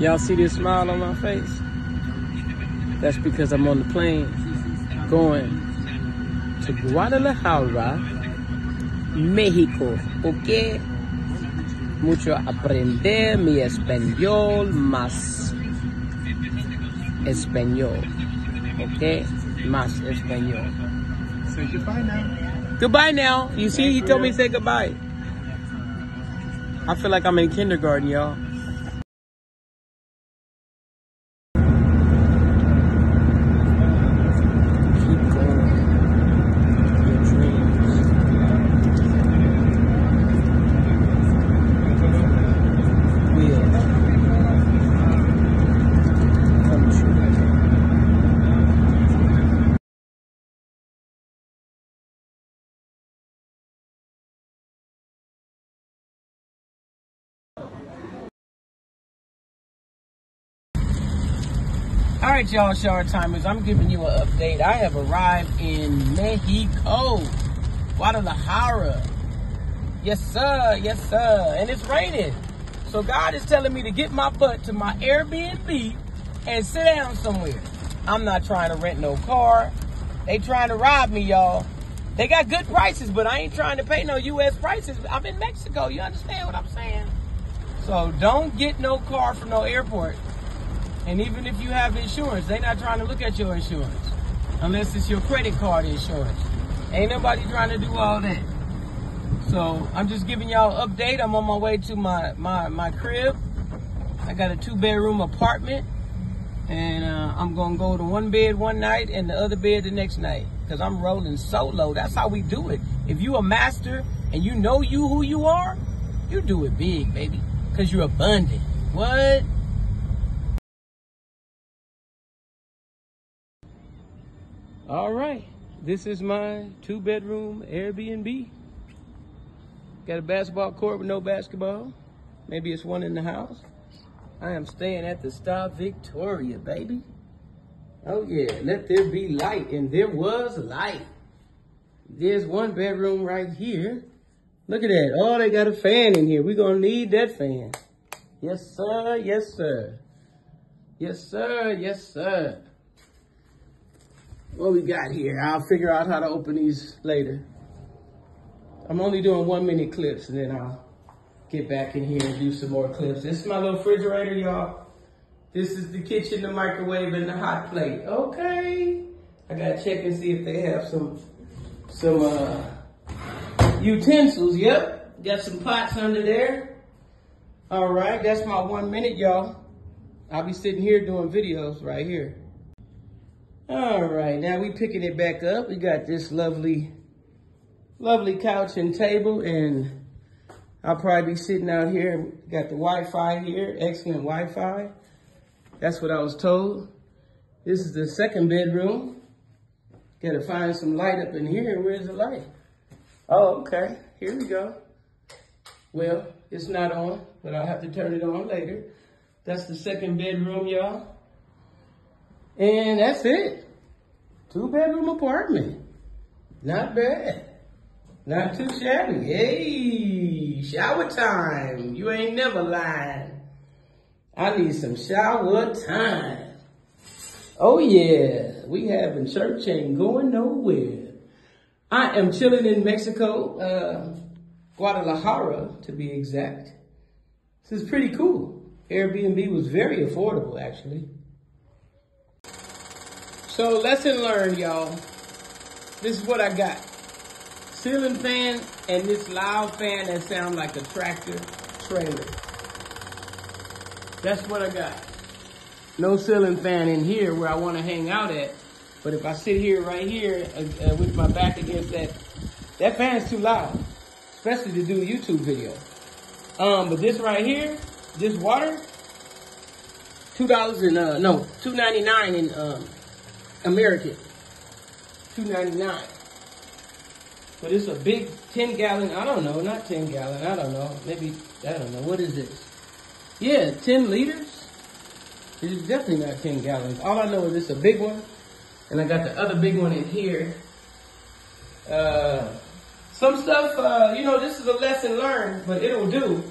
Y'all see this smile on my face? That's because I'm on the plane going to Guadalajara, México. Okay? Mucho aprender mi español más español. Okay? Más español. Say goodbye now. Goodbye now. You see, he told me to say goodbye. I feel like I'm in kindergarten, y'all. Keep going. Your dreams. Will come true. All right, y'all, short timers. I'm giving you an update. I have arrived in Mexico, Guadalajara. Yes, sir. Yes, sir. And it's raining. So God is telling me to get my butt to my Airbnb and sit down somewhere. I'm not trying to rent no car. They trying to rob me, y'all. They got good prices, but I ain't trying to pay no U.S. prices. I'm in Mexico. You understand what I'm saying? So don't get no car from no airport. And even if you have insurance, they not trying to look at your insurance. Unless it's your credit card insurance. Ain't nobody trying to do all that. So I'm just giving y'all an update. I'm on my way to my, my, my crib. I got a two bedroom apartment. And uh, I'm gonna go to one bed one night and the other bed the next night. Cause I'm rolling solo. That's how we do it. If you a master and you know you who you are, you do it big, baby. Cause you're abundant. What? All right. This is my two bedroom Airbnb. Got a basketball court with no basketball. Maybe it's one in the house. I am staying at the Star Victoria, baby. Oh yeah, let there be light. And there was light. There's one bedroom right here. Look at that. Oh, they got a fan in here. We're gonna need that fan. Yes, sir. Yes, sir. Yes, sir. Yes, sir. What we got here? I'll figure out how to open these later. I'm only doing one minute clips and then I'll get back in here and do some more clips. This is my little refrigerator, y'all. This is the kitchen, the microwave, and the hot plate. Okay. I gotta check and see if they have some some uh utensils. Yep. Got some pots under there. All right, that's my one minute, y'all. I'll be sitting here doing videos right here. All right, now we picking it back up. We got this lovely, lovely couch and table, and I'll probably be sitting out here. Got the Wi-Fi here, excellent Wi-Fi. That's what I was told. This is the second bedroom. Got to find some light up in here. Where's the light? Oh, okay. Here we go. Well, it's not on, but I'll have to turn it on later. That's the second bedroom, y'all. And that's it. Two bedroom apartment. Not bad. Not too shabby. Hey, shower time. You ain't never lying. I need some shower time. Oh yeah, we having church ain't going nowhere. I am chilling in Mexico, uh, Guadalajara to be exact. This is pretty cool. Airbnb was very affordable actually. So lesson learned, y'all. This is what I got. Ceiling fan and this loud fan that sound like a tractor trailer. That's what I got. No ceiling fan in here where I want to hang out at. But if I sit here right here uh, with my back against that, that fan's too loud, especially to do a YouTube video. Um, but this right here, this water, two dollars and uh no, two ninety nine in um American, two ninety nine. But it's a big ten gallon. I don't know, not ten gallon. I don't know. Maybe I don't know. What is this? Yeah, ten liters. It is definitely not ten gallons. All I know is it's a big one, and I got the other big one in here. Uh, some stuff, uh, you know, this is a lesson learned, but it'll do.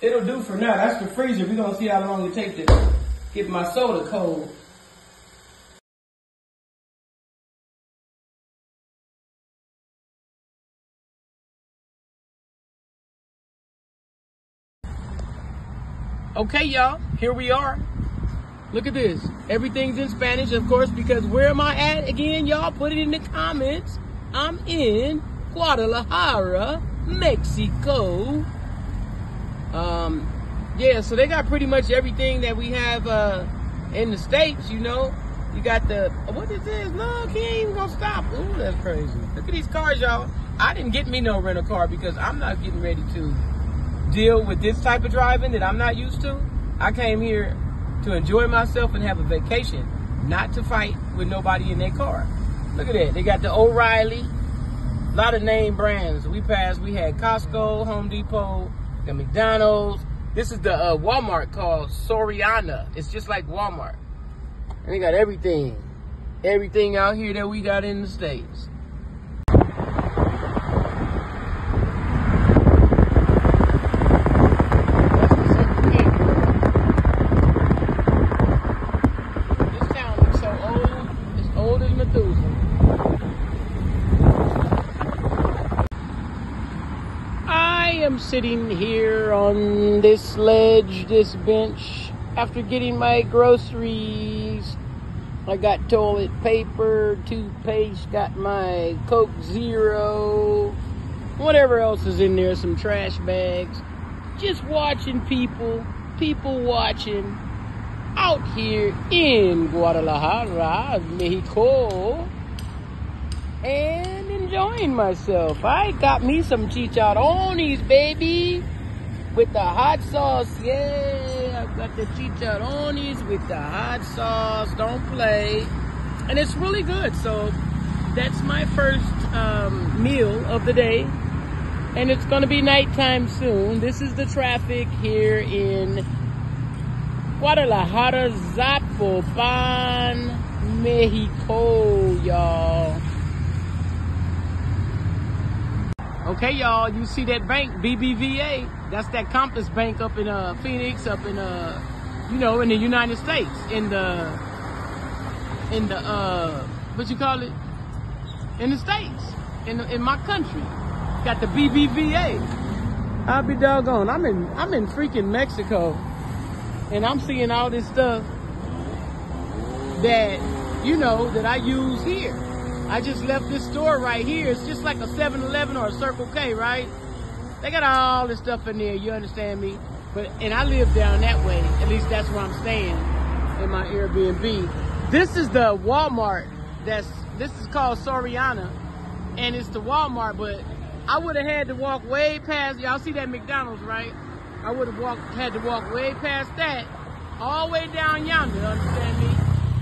it'll do for now. That's the freezer. We're gonna see how long it takes to get my soda cold. Okay, y'all, here we are. Look at this. Everything's in Spanish, of course, because where am I at again, y'all? Put it in the comments. I'm in Guadalajara, Mexico. Um, yeah, so they got pretty much everything that we have uh, in the States, you know. You got the, what is this? No, he ain't even gonna stop. Ooh, that's crazy. Look at these cars, y'all. I didn't get me no rental car because I'm not getting ready to deal with this type of driving that I'm not used to. I came here to enjoy myself and have a vacation, not to fight with nobody in their car. Look at that. They got the O'Reilly, a lot of name brands. We passed, we had Costco, Home Depot, the McDonald's. This is the uh, Walmart called Soriana. It's just like Walmart. And they got everything. Everything out here that we got in the States. This town looks so old. It's old as Methuselah. I am sitting here on this ledge, this bench, after getting my groceries. I got toilet paper, toothpaste, got my Coke Zero, whatever else is in there, some trash bags. Just watching people, people watching out here in Guadalajara, Mexico, and enjoying myself. I got me some chicharrones, baby, with the hot sauce. Yeah, I got the chicharrones with the hot sauce. Don't play. And it's really good. So that's my first um, meal of the day. And it's going to be nighttime soon. This is the traffic here in Guadalajara, Zapopan, Mexico, y'all. Okay, y'all, you see that bank, BBVA? That's that Compass Bank up in uh, Phoenix, up in uh, you know, in the United States, in the, in the uh, what you call it? In the states, in the, in my country, got the BBVA. I'll be doggone. I'm in, I'm in freaking Mexico, and I'm seeing all this stuff that you know that I use here. I just left this store right here. It's just like a 7-Eleven or a Circle K, right? They got all this stuff in there, you understand me? But and I live down that way. At least that's where I'm staying in my Airbnb. This is the Walmart that's this is called Soriana. And it's the Walmart, but I would have had to walk way past y'all see that McDonald's, right? I would have walked had to walk way past that, all the way down yonder, understand me?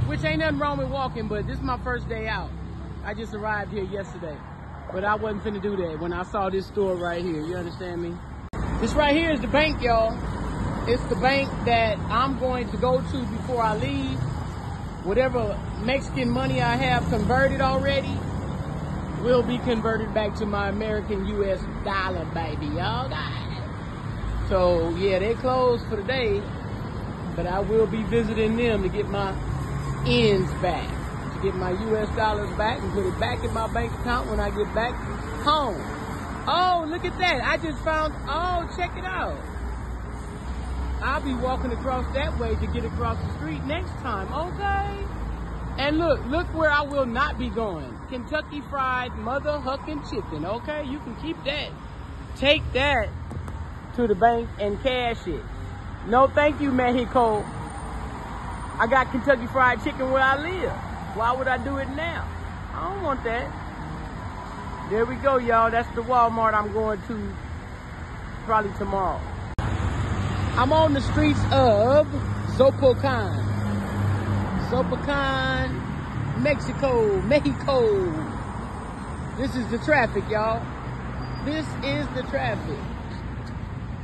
Which ain't nothing wrong with walking, but this is my first day out. I just arrived here yesterday. But I wasn't finna do that when I saw this store right here. You understand me? This right here is the bank, y'all. It's the bank that I'm going to go to before I leave. Whatever Mexican money I have converted already will be converted back to my American US dollar, baby. Y'all got it. So, yeah, they closed for the day, but I will be visiting them to get my ends back to get my US dollars back and put it back in my bank account when I get back home. Oh, look at that. I just found, oh, check it out. I'll be walking across that way to get across the street next time, okay? And look, look where I will not be going. Kentucky Fried Mother Huckin' Chicken, okay? You can keep that. Take that to the bank and cash it. No, thank you, Mexico. I got Kentucky Fried Chicken where I live. Why would I do it now? I don't want that. There we go, y'all. That's the Walmart I'm going to probably tomorrow. I'm on the streets of Zapopan. Zapopan, Mexico, Mexico. This is the traffic, y'all. This is the traffic.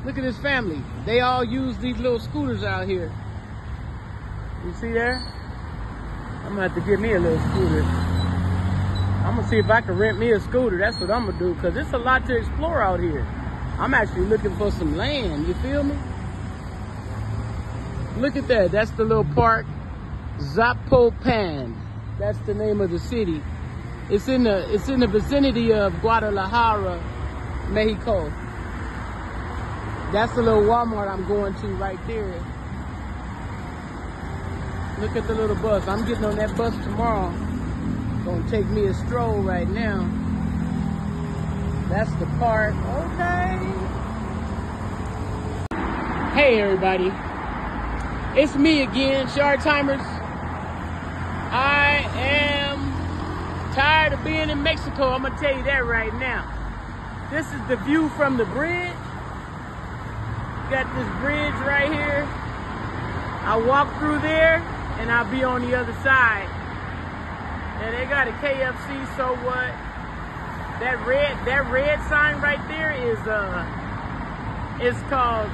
Look at this family. They all use these little scooters out here. You see there? I'm gonna have to get me a little scooter. I'm gonna see if I can rent me a scooter. That's what I'm gonna do, cause it's a lot to explore out here. I'm actually looking for some land, you feel me? Look at that, that's the little park, Zapopan. That's the name of the city. It's in the it's in the vicinity of Guadalajara, Mexico. That's the little Walmart I'm going to right there. Look at the little bus. I'm getting on that bus tomorrow. Gonna take me a stroll right now. That's the park. Okay. Hey everybody. It's me again, Char Timers. I am tired of being in Mexico. I'm gonna tell you that right now. This is the view from the bridge. Got this bridge right here. I walk through there and I'll be on the other side. And they got a KFC, so what? That red that red sign right there is uh it's called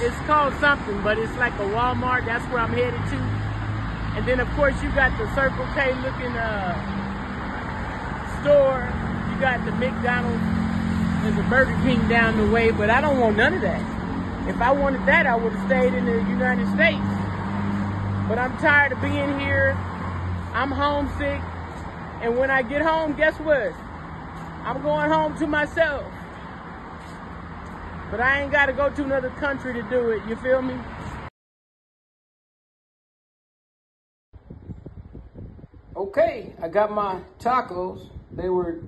it's called something, but it's like a Walmart. That's where I'm headed to. And then of course you got the Circle K looking uh store. You got the McDonald's. There's a Burger King down the way, but I don't want none of that. If I wanted that, I would have stayed in the United States. But I'm tired of being here. I'm homesick. And when I get home, guess what? I'm going home to myself. But I ain't got to go to another country to do it. You feel me? Okay, I got my tacos. They were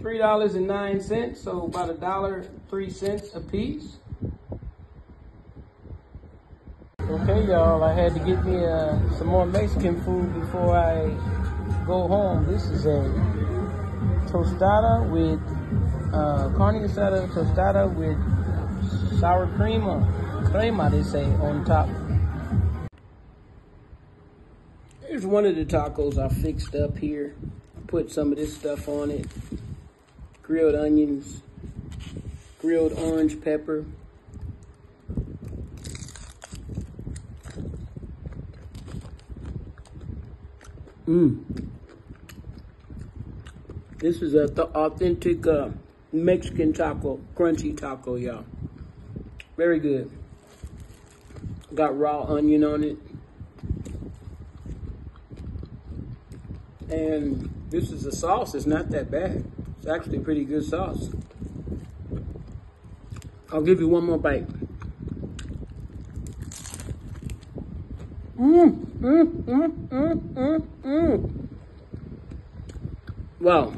$3.09, so about a dollar, three cents a piece. Okay, y'all, I had to get me uh, some more Mexican food before I go home. This is a tostada with uh, carne asada tostada with sour cream crema, they say, on top. Here's one of the tacos I fixed up here. Put some of this stuff on it. Grilled onions, grilled orange pepper, Mmm. This is a authentic uh, Mexican taco, crunchy taco, y'all. Very good. Got raw onion on it. And this is a sauce. It's not that bad. It's actually pretty good sauce. I'll give you one more bite. Mmm, mmm, mmm, mmm. Wow.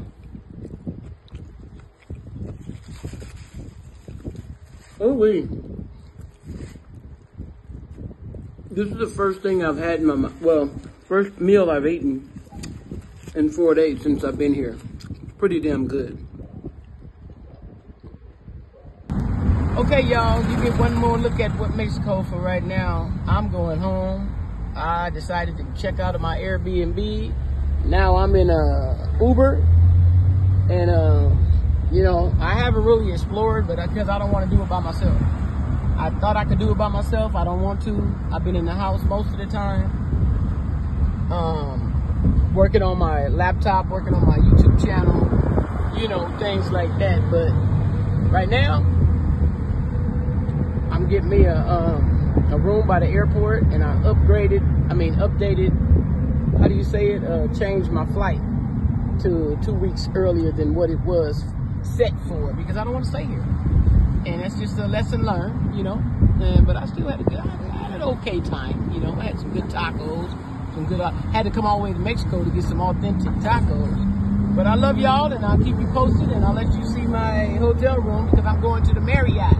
Oh, wait. This is the first thing I've had in my. Well, first meal I've eaten in four days since I've been here. It's Pretty damn good. Okay, y'all, you get one more look at what Mexico for right now. I'm going home. I decided to check out of my Airbnb. Now I'm in a Uber, and uh, you know I haven't really explored, but because I don't want to do it by myself. I thought I could do it by myself. I don't want to. I've been in the house most of the time, um, working on my laptop, working on my YouTube channel, you know things like that. But right now, I'm getting me a. Um, a room by the airport and I upgraded, I mean updated, how do you say it, uh, changed my flight to two weeks earlier than what it was set for because I don't want to stay here. And that's just a lesson learned, you know. And, but I still had a good, I had an okay time, you know. I had some good tacos, some good, I had to come all the way to Mexico to get some authentic tacos. But I love y'all and I'll keep you posted and I'll let you see my hotel room because I'm going to the Marriott.